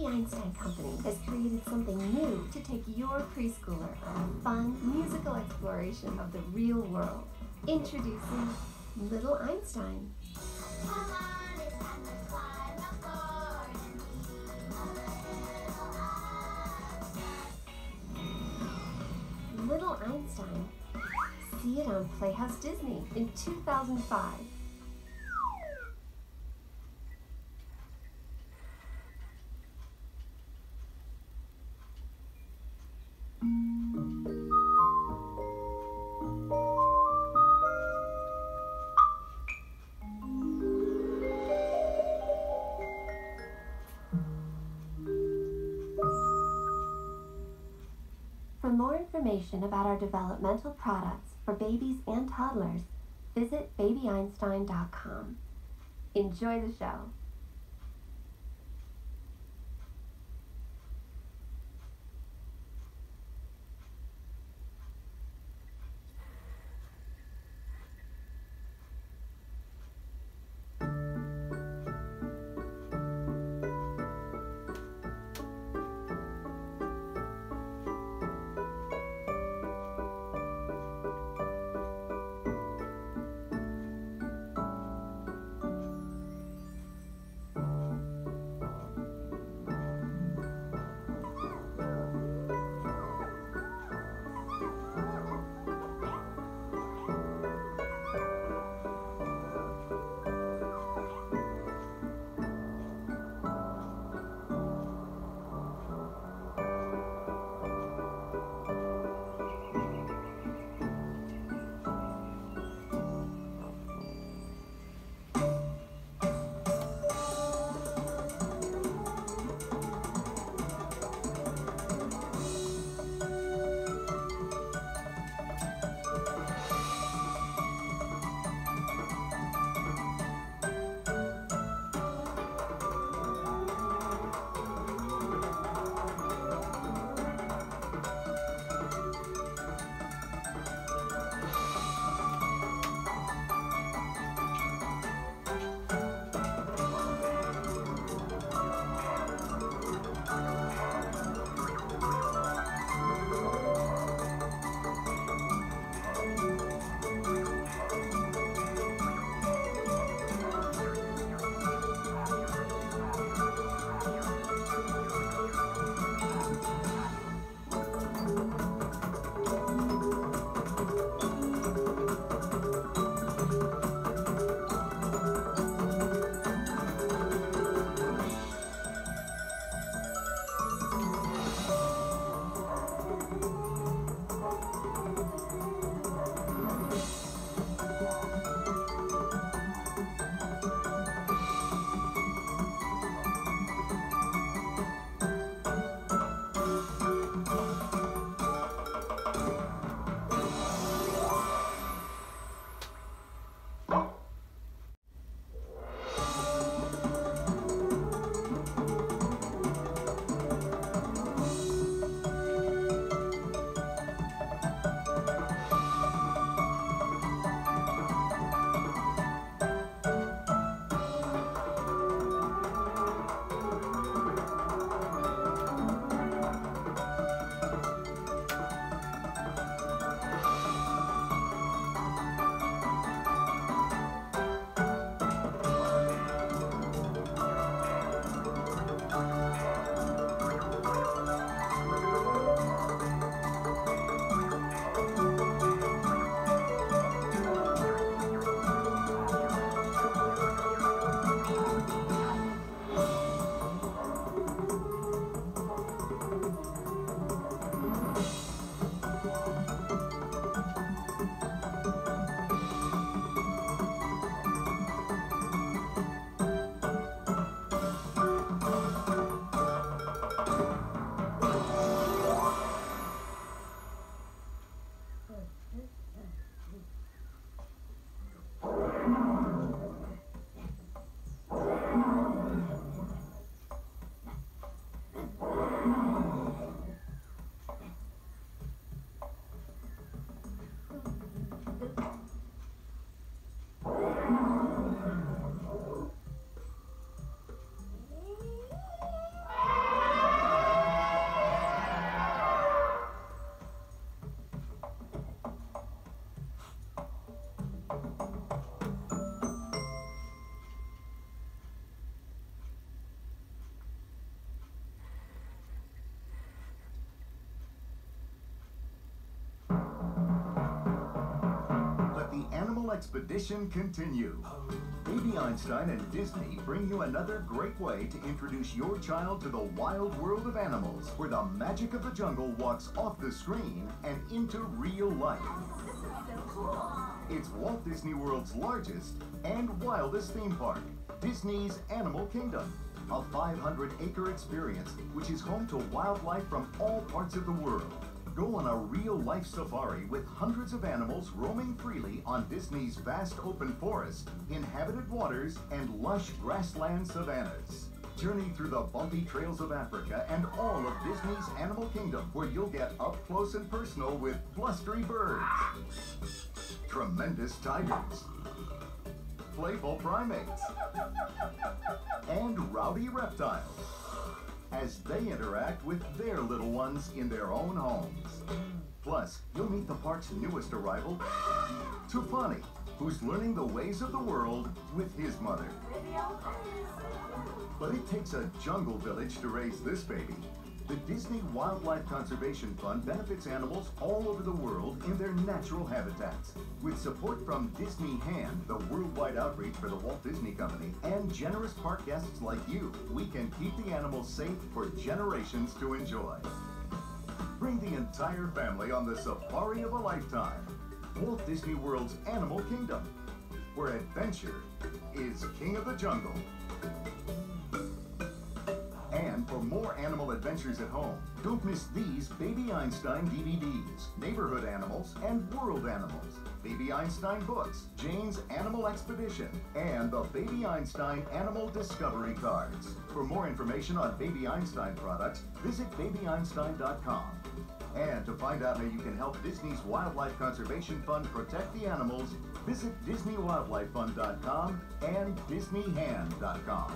Baby Einstein Company has created something new to take your preschooler on a fun, musical exploration of the real world. Introducing Little Einstein. Little Einstein. See it on Playhouse Disney in 2005. Information about our developmental products for babies and toddlers, visit babyeinstein.com. Enjoy the show. Expedition continue. Baby Einstein and Disney bring you another great way to introduce your child to the wild world of animals, where the magic of the jungle walks off the screen and into real life. So cool. It's Walt Disney World's largest and wildest theme park, Disney's Animal Kingdom. A 500 acre experience which is home to wildlife from all parts of the world. Go on a real life safari with hundreds of animals roaming freely on Disney's vast open forest, inhabited waters, and lush grassland savannas. Journey through the bumpy trails of Africa and all of Disney's Animal Kingdom, where you'll get up close and personal with blustery birds, tremendous tigers, playful primates, and rowdy reptiles as they interact with their little ones in their own homes. Plus, you'll meet the park's newest arrival, Tufani, who's learning the ways of the world with his mother. But it takes a jungle village to raise this baby. The Disney Wildlife Conservation Fund benefits animals all over the world in their natural habitats. With support from Disney Hand, the worldwide outreach for the Walt Disney Company, and generous park guests like you, we can keep the animals safe for generations to enjoy. Bring the entire family on the safari of a lifetime. Walt Disney World's Animal Kingdom, where adventure is king of the jungle. For more animal adventures at home, don't miss these Baby Einstein DVDs, Neighborhood Animals, and World Animals, Baby Einstein books, Jane's Animal Expedition, and the Baby Einstein Animal Discovery Cards. For more information on Baby Einstein products, visit babyeinstein.com. And to find out how you can help Disney's Wildlife Conservation Fund protect the animals, visit DisneyWildlifeFund.com and DisneyHand.com.